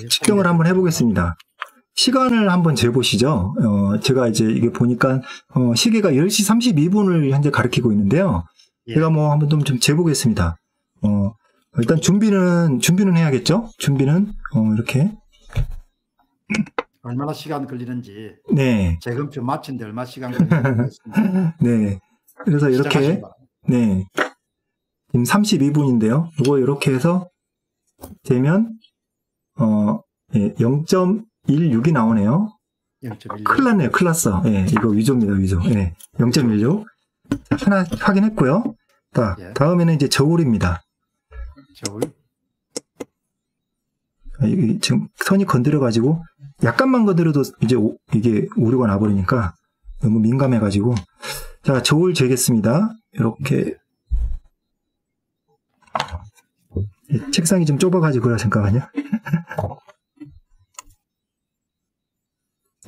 측정을 한번 해보겠습니다. 시간을 한번 재보시죠. 어, 제가 이제 이게 보니까 어, 시계가 10시 32분을 현재 가리키고 있는데요. 예. 제가 뭐 한번 좀, 좀 재보겠습니다. 어, 일단 준비는 준비는 해야겠죠. 준비는 어, 이렇게 얼마나 시간 걸리는지 네, 재검표 마친 데 얼마 시간 걸리는지. 네. 그래서 이렇게. 네. 지금 32분인데요. 이거 이렇게 해서 되면 어, 예, 0.16이 나오네요. 0.1. 큰일 났네요. 큰일 났어. 예, 이거 위조입니다. 위조. 예, 0.16. 자, 하나 확인했고요. 자, 예. 다음에는 이제 저울입니다. 저울. 아, 지금 선이 건드려가지고 약간만 건드려도 이제 오- 이게 오류가 나버리니까 너무 민감해가지고 자 저울 재겠습니다. 이렇게 예, 책상이 좀 좁아가지고요. 잠깐만요.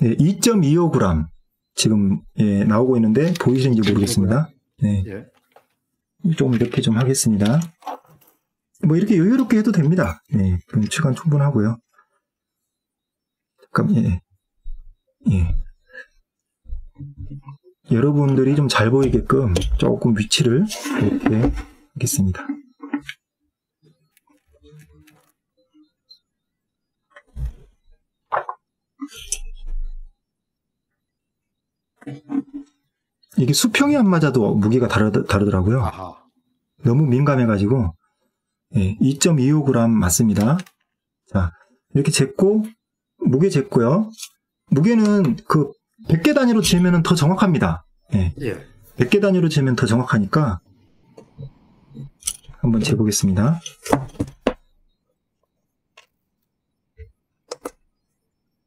네, 2.25g 지금 예, 나오고 있는데 보이시는지 모르겠습니다. 네, 예. 좀 이렇게 좀 하겠습니다. 뭐 이렇게 여유롭게 해도 됩니다. 네, 그럼 시간 충분하고요. 잠깐, 예, 예. 여러분들이 좀 잘 보이게끔 조금 위치를 이렇게 하겠습니다. 이게 수평이 안 맞아도 무게가 다르, 다르더라고요. 아하. 너무 민감해가지고 예, 2.25g 맞습니다. 자 이렇게 쟀고 무게 쟀고요. 무게는 그 100개 단위로 재면 더 정확합니다. 예, 예. 100개 단위로 재면 더 정확하니까 한번 재보겠습니다.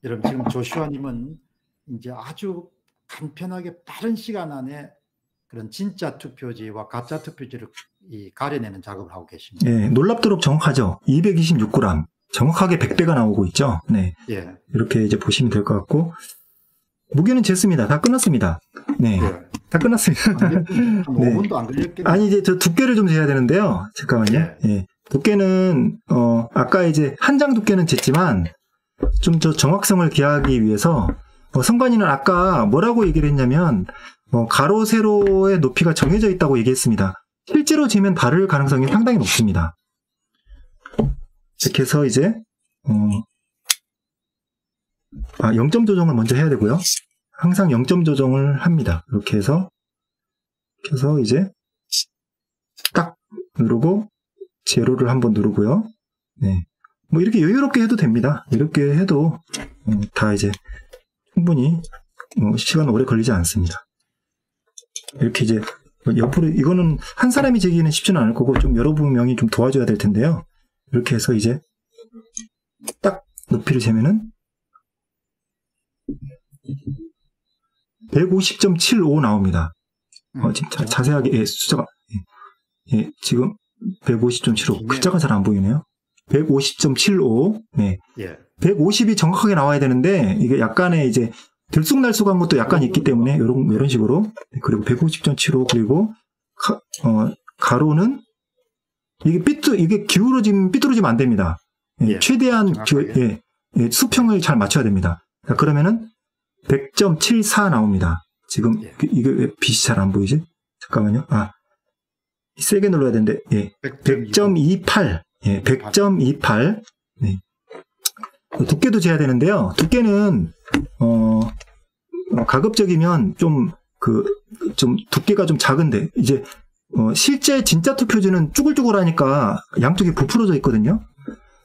여러분 지금 조슈아님은 이제 아주 간편하게 빠른 시간 안에 그런 진짜 투표지와 가짜 투표지를 이 가려내는 작업을 하고 계십니다. 예, 놀랍도록 정확하죠. 226g 정확하게 100배가 나오고 있죠. 네, 예. 이렇게 이제 보시면 될 것 같고 무게는 쟀습니다. 다 끝났습니다. 네, 예. 다 끝났습니다. 한 네. 5분도 안 걸렸겠네요. 아니 이제 저 두께를 좀 재야 되는데요. 잠깐만요. 예. 예. 두께는 어 아까 이제 한 장 두께는 쟀지만 좀 저 정확성을 기하기 위해서 어, 성관이는 아까 뭐라고 얘기를 했냐면 어, 가로 세로의 높이가 정해져 있다고 얘기했습니다. 실제로 재면 다를 가능성이 상당히 높습니다. 이렇게 해서 이제 어, 아 0점 조정을 먼저 해야 되고요. 항상 0점 조정을 합니다. 이렇게 해서 이렇게 해서 이제 딱 누르고 제로를 한번 누르고요. 네. 뭐 이렇게 여유롭게 해도 됩니다. 이렇게 해도 어, 다 이제 충분히 어, 시간 오래 걸리지 않습니다. 이렇게 이제 뭐 옆으로 이거는 한 사람이 재기는 쉽지는 않을 거고 좀 여러 명이 좀 도와줘야 될 텐데요. 이렇게 해서 이제 딱 높이를 재면은 150.75 나옵니다. 어, 지금 자, 자세하게 예, 숫자가 예, 예, 지금 150.75 글자가 잘 안 보이네요. 150.75 네, 예. 150이 정확하게 나와야 되는데 이게 약간의 이제 들쑥날쑥한 것도 약간 있기 때문에 이런 이런 식으로 네, 그리고 150.75 그리고 가, 어, 가로는 이게 삐뚤 이게 기울어지면 삐뚤어지면 안 됩니다. 예, 예, 최대한 정확하게. 그, 예, 예, 수평을 잘 맞춰야 됩니다. 자, 그러면은 100.74 나옵니다. 지금 예. 그- 이게 왜 빛이 잘 안 보이지? 잠깐만요. 아 세게 눌러야 되는데 예, 100.28. 예, 100.28. 네. 두께도 재야 되는데요. 두께는 어, 어, 가급적이면 좀 그 좀 두께가 좀 작은데 이제 어, 실제 진짜 투표지는 쭈글쭈글하니까 양쪽이 부풀어져 있거든요.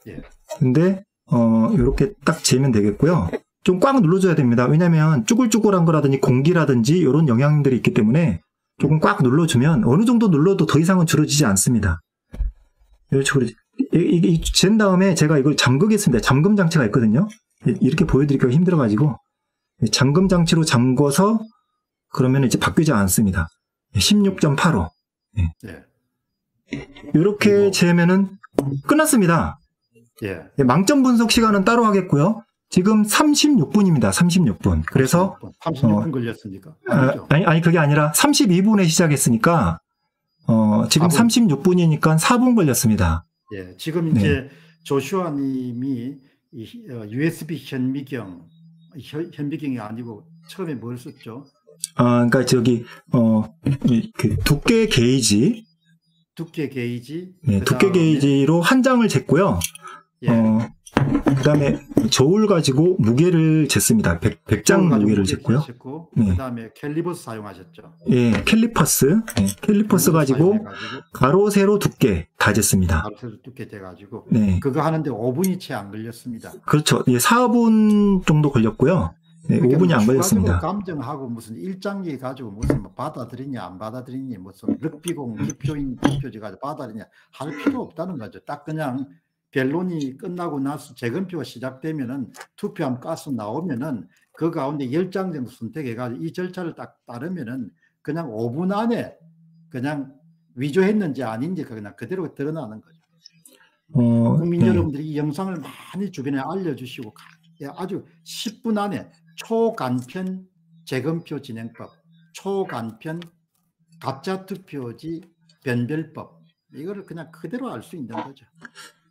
예. 근데 어, 이렇게 딱 재면 되겠고요. 좀 꽉 눌러줘야 됩니다. 왜냐하면 쭈글쭈글한 거라든지 공기라든지 이런 영향들이 있기 때문에 조금 꽉 눌러주면 어느 정도 눌러도 더 이상은 줄어지지 않습니다. 이런 식으로 이게 이- 잰 다음에 제가 이걸 잠그겠습니다. 잠금 장치가 있거든요. 이- 이렇게 보여드리기가 힘들어가지고 잠금 장치로 잠궈서 그러면 이제 바뀌지 않습니다. 16.85 예. 이렇게 재면은 끝났습니다. 예. 예, 망점 분석 시간은 따로 하겠고요. 지금 36분입니다. 36분. 그래서 36분 어, 걸렸습니까? 아, 아니죠. 아니, 아니, 그게 아니라 32분에 시작했으니까, 어, 지금 4분. 36분이니까 4분 걸렸습니다. 예. 지금 네. 이제 조슈아 님이 이 어, USB 현미경 현, 현미경이 아니고 처음에 뭘 썼죠? 아, 그러니까 저기 어그 두께 게이지, 두께 게이지. 네, 두께 그다음에- 게이지로 한 장을 쟀고요. 예. 어, 그다음에 저울 가지고 무게를 쟀습니다. 100, 100장 무게를 쟀고요. 고 네. 그다음에 캘리퍼스 사용하셨죠. 예, 캘리퍼스, 네, 캘리퍼스 가지고 사용해가지고 가로 세로 두께 다 쟀습니다. 가로 세로 두께 재 가지고 네, 그거 하는데 5분이 채 안 걸렸습니다. 그렇죠. 예, 4분 정도 걸렸고요. 네, 그러니까 5분이 안뭐 걸렸습니다. 감정하고 무슨 일장기 가지고 무슨 뭐 받아들이냐 안 받아들이냐 무슨 럭비공 기표인 기표지 가지고 받아들이냐 할 필요 없다는 거죠. 딱 그냥 변론이 끝나고 나서 재검표가 시작되면은 투표함 가스 나오면은 그 가운데 10장 정도 선택해 가지고 이 절차를 딱 따르면은 그냥 5분 안에 그냥 위조했는지 아닌지 그냥 그대로 드러나는 거죠. 어, 국민 네. 여러분들이 이 영상을 많이 주변에 알려주시고 가- 예, 아주 10분 안에 초간편 재검표 진행법, 초간편 가짜 투표지 변별법 이거를 그냥 그대로 알 수 있는 거죠.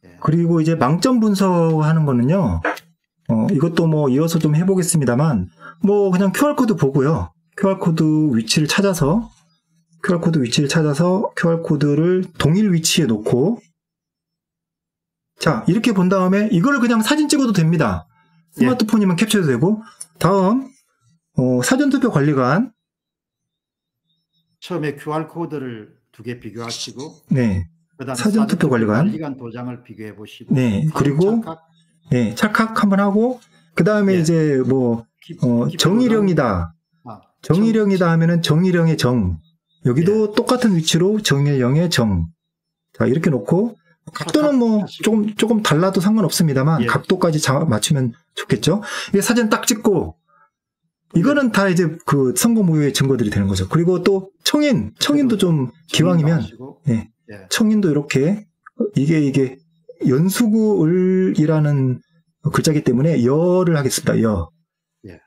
예. 그리고 이제 망점 분석하는 거는요. 어, 이것도 뭐 이어서 좀 해보겠습니다만, 뭐 그냥 QR코드 보고요. QR코드 위치를 찾아서, QR코드 위치를 찾아서 QR코드를 동일 위치에 놓고, 자, 이렇게 본 다음에 이거를 그냥 사진 찍어도 됩니다. 스마트폰이면 캡처도 되고, 다음, 어, 사전투표 관리관, 처음에 QR 코드를 두 개 비교하시고 네, 사전투표 관리관. 관리관 도장을 비교해 보시고 네, 그리고 착각, 네, 찰칵 한번 하고, 그 다음에 예. 이제 뭐, 기- 어. 도장, 아, 정의령이다 하면은 정의령의 정. 여기도 똑같은 위치로 정의령의 정. 자, 이렇게 놓고, 각도는 뭐. 조금, 조금 달라도 상관없습니다만, 예. 각도까지 자- 맞추면 좋겠죠? 이게 사진 딱 찍고, 이거는 다 이제 그 선거 무효의 증거들이 되는 거죠. 그리고 또 청인, 청인도 좀 기왕이면, 예. 예. 청인도 이렇게, 이게, 이게, 연수구을이라는 글자기 때문에 여를 하겠습니다. 여. 예.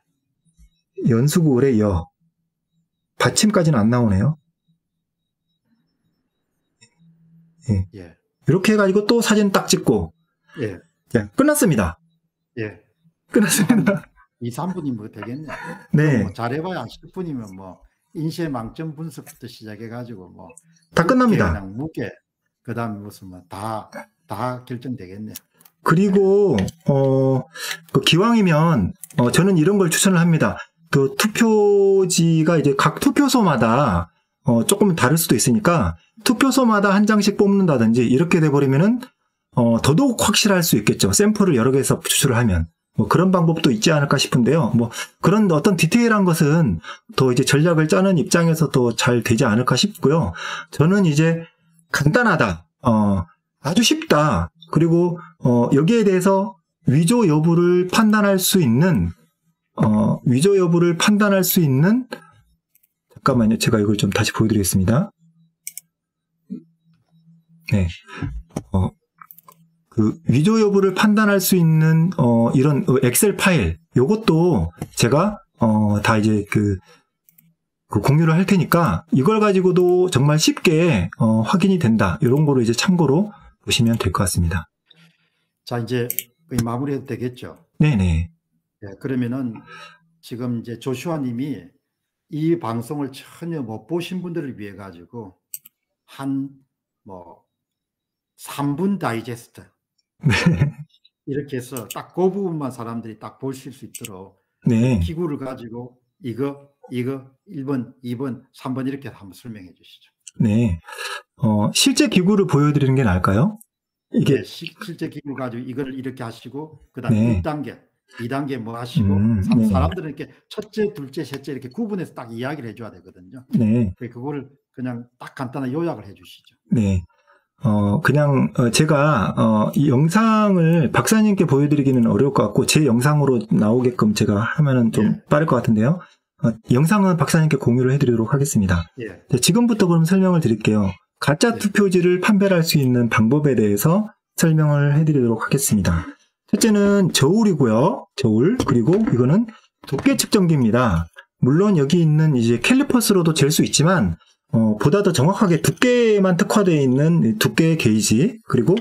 연수구을의 여. 받침까지는 안 나오네요. 예. 이렇게 해가지고 또 사진 딱 찍고, 예. 예, 끝났습니다. 예. 끝났습니다. 2, 3분이면 뭐 되겠네. 네, 뭐 잘해봐야 10분이면 뭐 인쇄 망점 분석부터 시작해 가지고 뭐 다 끝납니다. 무게 그다음에 무슨 뭐다다 결정되겠네. 그리고, 어, 그 기왕이면, 어, 저는 이런 걸 추천을 합니다. 그 투표지가 이제 각 투표소마다, 어, 조금 다를 수도 있으니까, 투표소마다 한 장씩 뽑는다든지, 이렇게 돼 버리면은, 어, 더더욱 확실할 수 있겠죠. 샘플을 여러 개에서 추출을 하면. 뭐 그런 방법도 있지 않을까 싶은데요. 뭐 그런 어떤 디테일한 것은 더 이제 전략을 짜는 입장에서 더 잘 되지 않을까 싶고요. 저는 이제 간단하다. 어, 아주 쉽다. 그리고 어, 여기에 대해서 위조 여부를 판단할 수 있는 어, 위조 여부를 판단할 수 있는 잠깐만요. 제가 이걸 좀 다시 보여드리겠습니다. 네. 어, 그 위조 여부를 판단할 수 있는 어, 이런 어, 엑셀 파일 요것도 제가 어, 다 이제 그, 그 공유를 할 테니까 이걸 가지고도 정말 쉽게 어, 확인이 된다. 이런 거로 이제 참고로 보시면 될 것 같습니다. 자 이제 마무리해도 되겠죠. 네네. 예, 그러면은 지금 이제 조슈아님이 이 방송을 전혀 못 보신 분들을 위해 가지고 한뭐 3분 다이제스트 이렇게 해서 딱 그 부분만 사람들이 딱 보실 수 있도록 네. 기구를 가지고 이거 이거 1번, 2번, 3번 이렇게 한번 설명해 주시죠. 네. 어, 실제 기구를 보여드리는 게 나을까요? 이게, 네, 시- 실제 기구 가지고 이거를 이렇게 하시고 그다음에 네. 1단계, 2단계 뭐 하시고 음, 사- 네. 사람들은 이렇게 첫째, 둘째, 셋째 이렇게 구분해서 딱 이야기를 해줘야 되거든요. 네. 그 그거를 그냥 딱 간단한 요약을 해주시죠. 네. 어, 그냥, 어, 제가, 어, 이 영상을 박사님께 보여드리기는 어려울 것 같고, 제 영상으로 나오게끔 제가 하면은 좀 예. 빠를 것 같은데요. 어, 영상은 박사님께 공유를 해드리도록 하겠습니다. 예, 자, 지금부터 그럼 설명을 드릴게요. 가짜 네. 투표지를 판별할 수 있는 방법에 대해서 설명을 해드리도록 하겠습니다. 첫째는 저울이고요. 저울. 그리고 이거는 두께 측정기입니다. 물론 여기 있는 이제 캘리퍼스로도 잴 수 있지만 어, 보다 더 정확하게 두께만 특화되어 있는 이 두께 게이지 그리고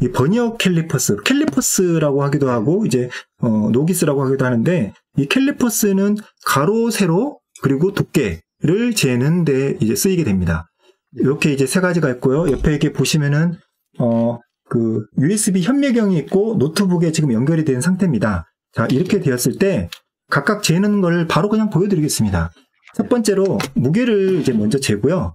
이 버니어 캘리퍼스 캘리퍼스라고 하기도 하고 이제 어, 노기스라고 하기도 하는데 이 캘리퍼스는 가로 세로 그리고 두께를 재는 데 이제 쓰이게 됩니다. 이렇게 이제 세 가지가 있고요. 옆에 이렇게 보시면은 어, 그 USB 현미경이 있고 노트북에 지금 연결이 된 상태입니다. 자 이렇게 되었을 때 각각 재는 걸 바로 그냥 보여드리겠습니다. 첫 번째로 무게를 이제 먼저 재고요.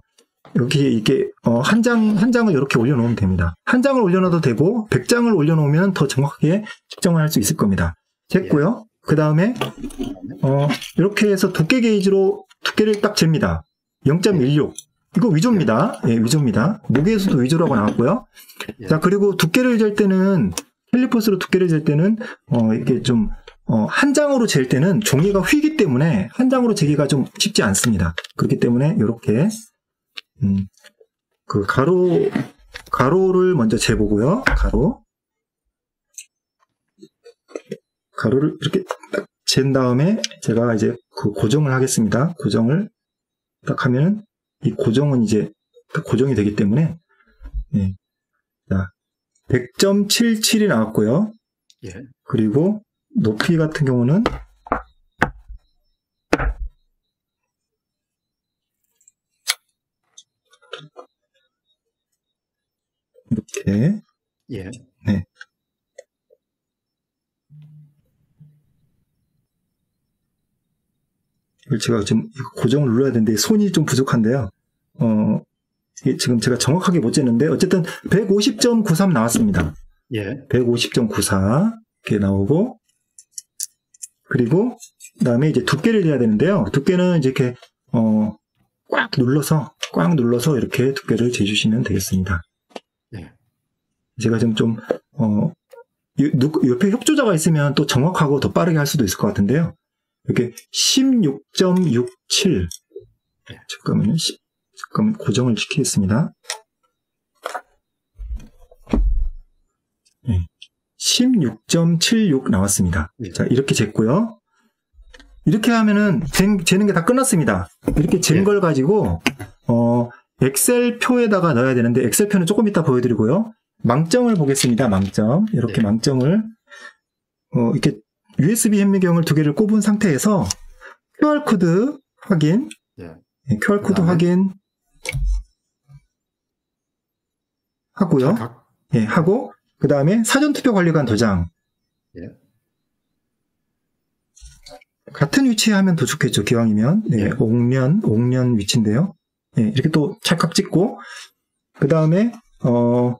이렇게 어, 한 장, 한 장을 이렇게 올려놓으면 됩니다. 한 장을 올려놔도 되고, 100장을 올려놓으면 더 정확하게 측정을 할 수 있을 겁니다. 쟀고요. 그 다음에, 어, 이렇게 해서 두께 게이지로 두께를 딱 잽니다. 0.16. 이거 위조입니다. 예, 위조입니다. 무게에서도 위조라고 나왔고요. 예. 자, 그리고 두께를 잴 때는, 캘리퍼스로 두께를 잴 때는, 어, 이게 좀, 어, 한 장으로 잴 때는 종이가 휘기 때문에 한 장으로 재기가 좀 쉽지 않습니다. 그렇기 때문에 이렇게 음, 그 가로 가로를 먼저 재보고요. 가로 가로를 이렇게 딱 잰 다음에 제가 이제 그 고정을 하겠습니다. 고정을 딱 하면 이 고정은 이제 딱 고정이 되기 때문에 예. 자 100.77이 나왔고요. 예. 그리고 높이 같은 경우는 이렇게 예. 이걸 제가 지금 고정을 눌러야 되는데 손이 좀 부족한데요. 어, 지금 제가 정확하게 못 쟀는데 어쨌든 150.93 나왔습니다. 예. 150.94 이렇게 나오고 그리고 그다음에 이제 두께를 재야 되는데요. 두께는 이제 이렇게 어, 꽉 눌러서 꽉 눌러서 이렇게 두께를 재주시면 되겠습니다. 네. 제가 지금 좀 어, 옆에 협조자가 있으면 또 정확하고 더 빠르게 할 수도 있을 것 같은데요. 이렇게 16.67 네. 잠깐만요. 시- 잠깐 고정을 시키겠습니다. 16.76 나왔습니다. 네. 자, 이렇게 쟀고요. 이렇게 하면은 잰- 재는 게 다 끝났습니다. 이렇게 잰 네. 걸 가지고 어, 엑셀 표에다가 넣어야 되는데 엑셀 표는 조금 이따 보여드리고요. 망점을 보겠습니다. 망점 이렇게 네. 망점을 어, 이렇게 USB 현미경을 두 개를 꼽은 상태에서 QR 코드 확인, 예. 네, QR 코드? 확인 하고요. 각, 예, 하고 그 다음에 사전투표 관리관 도장. 예. 같은 위치에 하면 더 좋겠죠. 기왕이면 네, 예. 옥면 옥면 위치인데요. 예, 이렇게 또 찰칵 찍고 그 다음에 어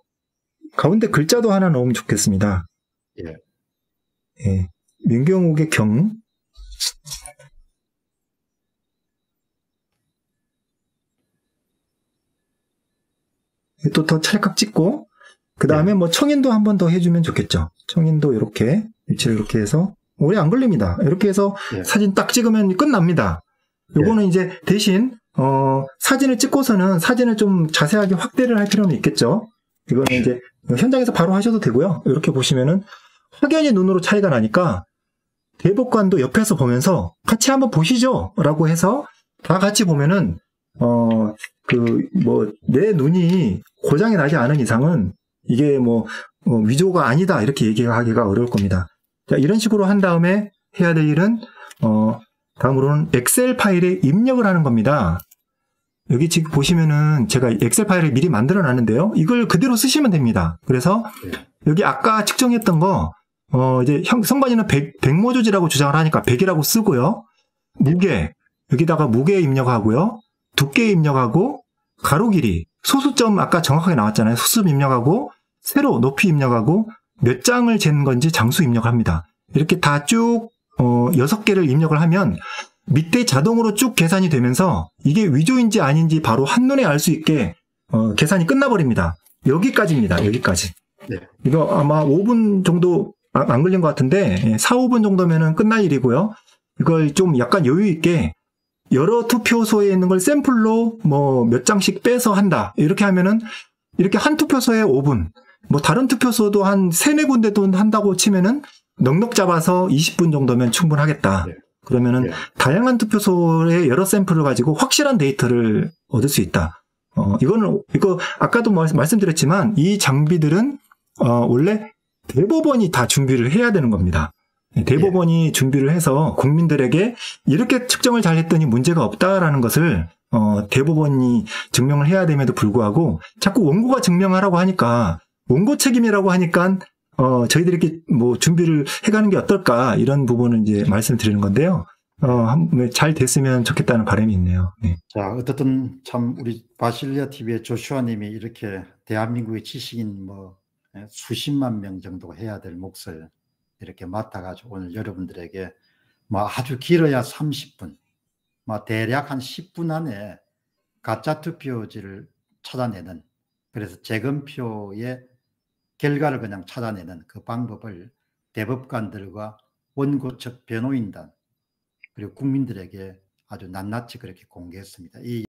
가운데 글자도 하나 넣으면 좋겠습니다. 예. 예, 민경욱의 경. 또 더 찰칵 찍고 그 다음에 뭐 청인도 한 번 더 해주면 좋겠죠. 청인도 이렇게 위치를 이렇게 해서 오래 안 걸립니다. 이렇게 해서 예. 사진 딱 찍으면 끝납니다. 요거는 이제 대신 어, 사진을 찍고서는 사진을 좀 자세하게 확대를 할 필요는 있겠죠. 이거는 이제 현장에서 바로 하셔도 되고요. 이렇게 보시면은 확연히 눈으로 차이가 나니까 대법관도 옆에서 보면서 같이 한번 보시죠. 라고 해서 다 같이 보면은 어, 그, 뭐, 내 눈이 고장이 나지 않은 이상은 이게 뭐, 어, 위조가 아니다. 이렇게 얘기하기가 어려울 겁니다. 자, 이런 식으로 한 다음에 해야 될 일은, 어, 다음으로는 엑셀 파일에 입력을 하는 겁니다. 여기 지금 보시면은 제가 엑셀 파일을 미리 만들어 놨는데요. 이걸 그대로 쓰시면 됩니다. 그래서 네. 여기 아까 측정했던 거, 어, 이제 형, 성관이는 100, 100모 조지라고 주장을 하니까 100이라고 쓰고요. 무게, 여기다가 무게 입력하고요. 두께 입력하고, 가로 길이, 소수점 아까 정확하게 나왔잖아요. 소수 입력하고, 세로, 높이 입력하고, 몇 장을 잰 건지 장수 입력합니다. 이렇게 다 쭉, 어, 6개를 입력을 하면, 밑에 자동으로 쭉 계산이 되면서, 이게 위조인지 아닌지 바로 한눈에 알 수 있게, 어, 계산이 끝나버립니다. 여기까지입니다. 여기까지. 네. 이거 아마 5분 정도 아- 안 걸린 것 같은데, 4, 5분 정도면은 끝날 일이고요. 이걸 좀 약간 여유 있게 여러 투표소에 있는 걸 샘플로 뭐 몇 장씩 빼서 한다. 이렇게 하면은 이렇게 한 투표소에 5분, 뭐 다른 투표소도 한 세네 군데도 한다고 치면은 넉넉 잡아서 20분 정도면 충분하겠다. 네. 그러면은 네. 다양한 투표소의 여러 샘플을 가지고 확실한 데이터를 얻을 수 있다. 어, 이거는, 이거, 아까도 말- 말씀드렸지만, 이 장비들은, 어, 원래 대법원이 다 준비를 해야 되는 겁니다. 네, 대법원이 준비를 해서 국민들에게 이렇게 측정을 잘 했더니 문제가 없다라는 것을, 어, 대법원이 증명을 해야 됨에도 불구하고, 자꾸 원고가 증명하라고 하니까, 원고 책임이라고 하니까, 어, 저희들이 이렇게 뭐 준비를 해가는 게 어떨까, 이런 부분을 이제 말씀드리는 건데요. 어, 한- 잘 됐으면 좋겠다는 바람이 있네요. 네. 자, 어떻든 참 우리 바실리아 TV의 조슈아님이 이렇게 대한민국의 지식인 뭐 예, 수십만 명 정도 해야 될 몫을 이렇게 맡아가지고 오늘 여러분들에게 뭐 아주 길어야 30분, 뭐 대략 한 10분 안에 가짜 투표지를 찾아내는 그래서 재검표의 결과를 그냥 찾아내는 그 방법을 대법관들과 원고 측 변호인단 그리고 국민들에게 아주 낱낱이 그렇게 공개했습니다. 이